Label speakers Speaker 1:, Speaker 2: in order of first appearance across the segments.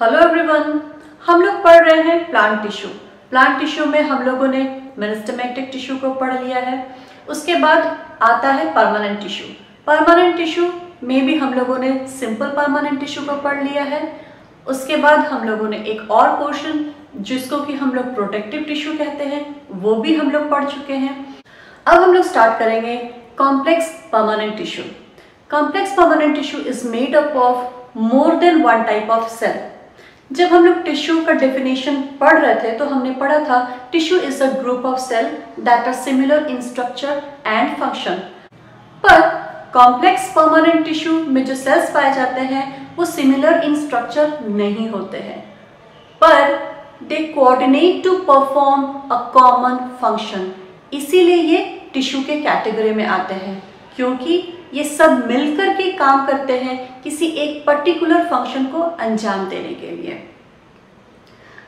Speaker 1: Hello everyone हम लोग पढ़ रहे हैं प्लांट टिश्यू प्लांट टिश्यू में हम लोगों ने मेरिस्टेमेटिक टिश्यू को पढ़ लिया है। उसके बाद आता है परमानेंट टिश्यू परमानेंट टिश्यू में भी हम लोगों ने सिंपल परमानेंट टिश्यू को पढ़ लिया है। उसके बाद हम लोगों ने एक और पोर्शन जिसको कि हम लोग प्रोटेक्टिव टिश्यू कहते हैं, वो भी हम लोग पढ़ चुके हैं। अब हम लोग स्टार्ट करेंगे complex permanent tissue complex permanent tissue is made up of more than one type of cell जब हम लोग टिश्यू का डेफिनेशन पढ़ रहे थे तो हमने पढ़ा था tissue is a group of cell that are similar in structure and function पर कॉम्प्लेक्स परमानेंट टिश्यू में जो सेल्स पाए जाते हैं, वो सिमिलर इन स्ट्रक्चर नहीं होते हैं। पर they coordinate to perform a common function इसीलिए ये टिश्यू के कैटेगरी में आते हैं, क्योंकि ये सब मिलकर के काम करते हैं किसी एक पर्टिकुलर फ़ंक्शन को अंजाम देने के लिए।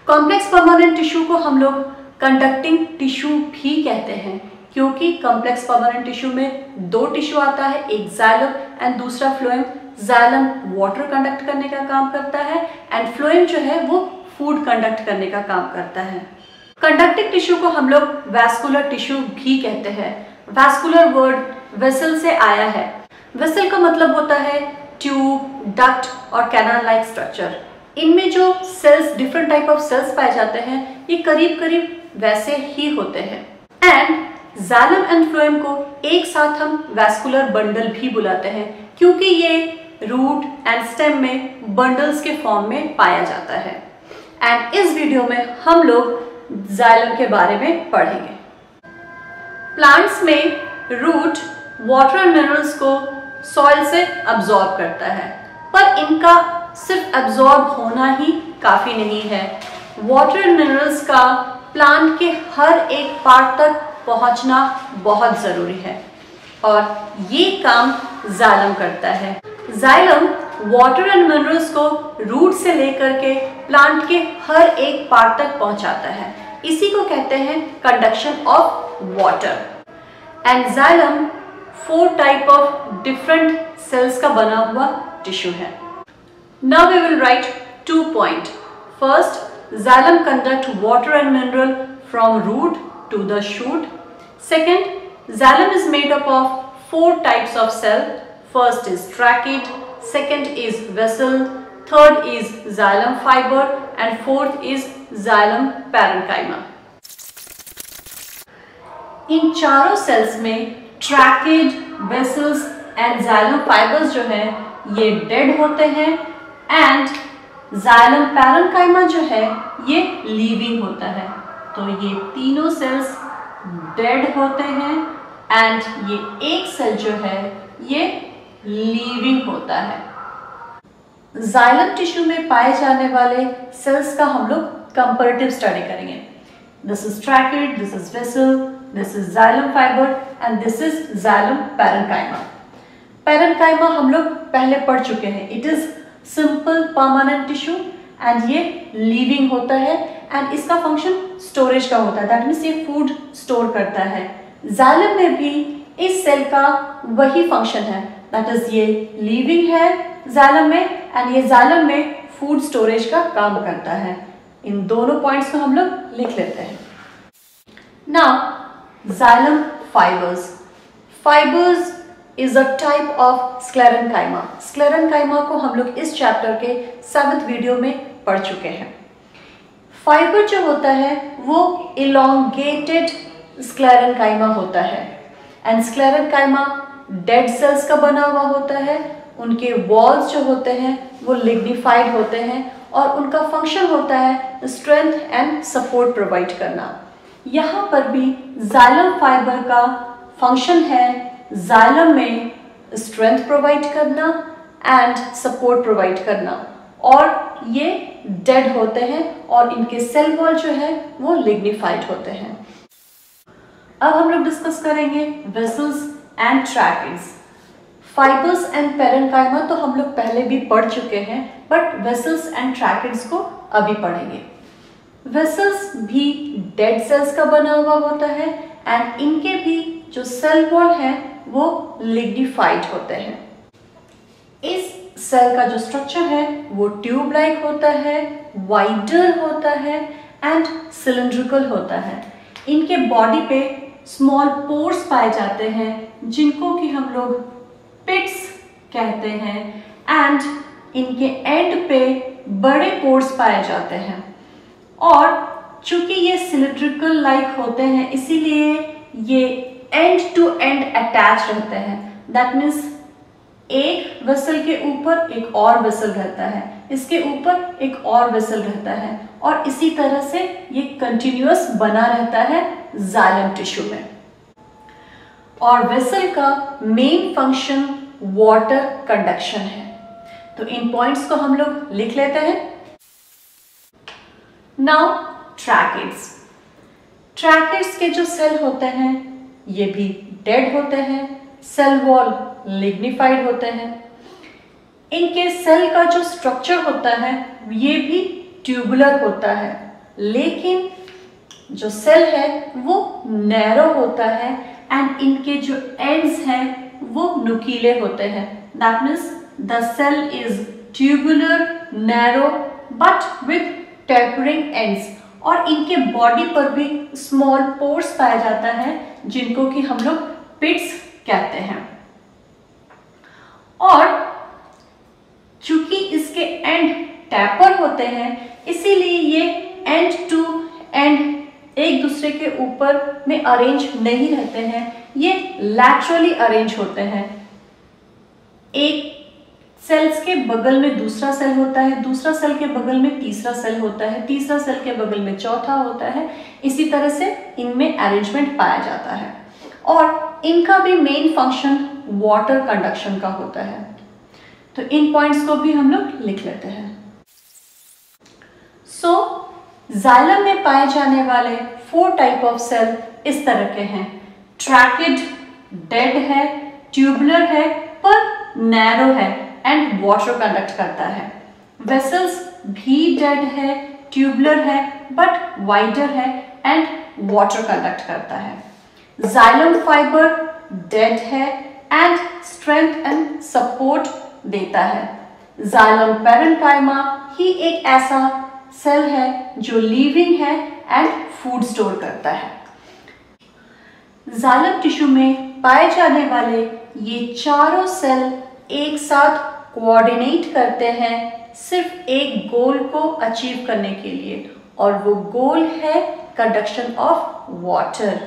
Speaker 1: कॉम्प्लेक्स परमानेंट टिश्यू को हम लोग कंडक्टिंग टिश्यू भी कहते हैं, क्योंकि कॉम्प्लेक्स परमानेंट टिश्यू में दो टिश्यू आता है, एक जाइलम एंड दूसरा फ्लोएम जाइलम वाटर कंडक्ट करने का काम करता है एंड फ्लोएम जो है वो फ़ूड कंडक्ट करने का काम करता है। कंडक्टिंग टिश्यू को हम लोग वैस्कुलर टिश्यू भी कहते हैं। वैस्कुलर वर्ड वेसल से आया है। वेसल का मतलब होता है ट्यूब डक्ट और कैनाल लाइक स्ट्रक्चर इनमें जो cells different type of cells पाए जाते हैं, ये करीब करीब वैसे ही होते हैं। एंड जालम एंड फ्लोएम को एक साथ हम वैस्कुलर बंडल भी बुलाते हैं, क्योंकि ये रूट एंड स्टेम में बंडल्स के फॉर्म में पाया जाता है। एंड इस वीडियो में हम लोग जाइलम के बारे में पढ़ेंगे। प्लांट्स में रूट वाटर एंड मिनरल्स को सॉइल से अब्जॉर्ब करता है। पर इनका सिर्फ़ एब्जॉर्ब होना ही काफ़ी नहीं है। वाटर एंड मिनरल्स का प्लांट के हर एक पार्ट तक पहुँचना बहुत ज़रूरी है। और ये काम जाइलम करता है। जाइलम वाटर एंड मिनरल्स को रूट से लेकर के प्लांट के हर एक पार्ट तक पहुंचाता है। इसी को कहते हैं conduction of water and xylem four type of different cells का बना हुआ टिश्यू है now we will write two point first xylem conduct water and mineral from root to the shoot second xylem is made up of four types of cell. First is trachea, second is vessel, third is xylem fiber and fourth is xylem parenchyma. इन चारों cells में tracheid vessels and xylem fibres जो है, ये dead होते हैं and xylem parenchyma जो है, ये लीविंग होता है। तो ये तीनों सेल्स डेड होते हैं एंड ये एक सेल जो है, ये लीविंग होता है। जाइलम टिश्यू में पाए जाने वाले सेल्स का हम लोग कंपेरेटिव स्टडी करेंगे। This is tracheid this is vessel this is xylem fibre and this is xylem parenchyma parenchyma हम लोग पहले पढ़ चुके हैं। It is simple permanent tissue and ये लीविंग होता है एंड इसका फ़ंक्शन स्टोरेज का होता है। दैट मीन्स ये फ़ूड स्टोर करता है। जाइलम में भी इस सेल का वही फ़ंक्शन है। दैट इज़ ये लीविंग है जाइलम में एंड ये जाइलम में फ़ूड स्टोरेज का काम करता है। इन दोनों पॉइंट्स को हम लोग लिख लेते हैं। Now xylem fibres fibres is a type of sclerenchyma sclerenchyma को हम लोग इस चैप्टर के सेवंथ वीडियो में पढ़ चुके हैं। फाइबर जो होता है, वो इलोंगेटेड स्क्लेरनकाइमा होता है। एंड स्क्लेरनकाइमा डेड सेल्स का बना हुआ होता है। उनके वॉल्स जो होते हैं, वो लिग्निफाइड होते हैं। और उनका फ़ंक्शन होता है स्ट्रेंथ एंड सपोर्ट प्रोवाइड करना। यहाँ पर भी जाइलम फाइबर का फ़ंक्शन है। जाइलम में स्ट्रेंथ प्रोवाइड करना एंड सपोर्ट प्रोवाइड करना। और ये डेड होते हैं और इनके सेल वॉल जो है, वो लिग्निफाइड होते हैं। अब हम लोग डिस्कस करेंगे vessels and tracheids fibres and parenchyma तो हम लोग पहले भी पढ़ चुके हैं बट वेसल्स एंड ट्रैकिंग्स को अभी पढ़ेंगे। वेसल्स भी डेड सेल्स का बना हुआ होता है एंड इनके भी जो सेल वॉल है, वो लिग्निफाइड होते हैं। इस सेल का जो स्ट्रक्चर है, वो ट्यूब लाइक होता है वाइडर होता है एंड सिलेंड्रिकल होता है। इनके बॉडी पे स्मॉल पोर्स पाए जाते हैं, जिनको कि हम लोग पिट्स कहते हैं एंड इनके एंड पे बड़े पोर्स पाए जाते हैं। और चूँकि ये सिलिड्रिकल लाइक होते हैं, इसीलिए ये एंड टू एंड अटैच रहते हैं। दैट मीन्स एक वेसल के ऊपर एक और वेसल रहता है। इसके ऊपर एक और वेसल रहता है। और इसी तरह से ये कंटिन्यूस बना रहता है जाइलम टिश्यू में। और वेसल का मेन फ़ंक्शन वाटर कंडक्शन है। तो इन पॉइंट्स को हम लोग लिख लेते हैं। नाउ ट्रैकिड्स ट्रैकिड्स के जो सेल होते हैं, ये भी डेड होते हैं सेल वॉल लिग्निफाइड होते हैं। इनके सेल का जो स्ट्रक्चर होता है, ये भी ट्यूबुलर होता है। लेकिन जो सेल है, वो नैरो होता है एंड इनके जो एंड्स हैं, वो नुकीले होते हैं। That means the cell is tubular narrow but with tapering ends और इनके बॉडी पर भी स्मॉल पोर्स पाया जाता है, जिनको कि हम लोग पिट्स कहते हैं। और चूँकि इसके एंड टैपर होते हैं, इसीलिए ये एंड टू एंड एक दूसरे के ऊपर में अरेंज नहीं रहते हैं। ये लैटरली अरेंज होते हैं। एक सेल्स के बगल में दूसरा सेल होता है दूसरा सेल के बगल में तीसरा सेल होता है तीसरा सेल के बगल में चौथा होता है। इसी तरह से इनमें अरेंजमेंट पाया जाता है। और इनका भी मेन फ़ंक्शन वाटर कंडक्शन का होता है। तो इन पॉइंट्स को भी हम लोग लिख लेते हैं। सो so, जाइलम में पाए जाने वाले फोर टाइप ऑफ़ सेल इस तरह के हैं। ट्रैकिड डेड है ट्यूबुलर है पर नैरो है। एंड वाटर कंडक्ट करता है। वेसल्स भी डेड है ट्यूबुलर है बट वाइडर है एंड वाटर कंडक्ट करता है। जाइलम फाइबर डेड है एंड स्ट्रेंथ एंड सपोर्ट देता है। जाइलम पेरेंकाइमा ही एक ऐसा सेल है जो लिविंग है एंड फ़ूड स्टोर करता है। जाइलम टिश्यू में पाए जाने वाले ये चारों सेल एक साथ कोऑर्डिनेट करते हैं सिर्फ़ एक गोल को अचीव करने के लिए। और वो गोल है कंडक्शन ऑफ़ वाटर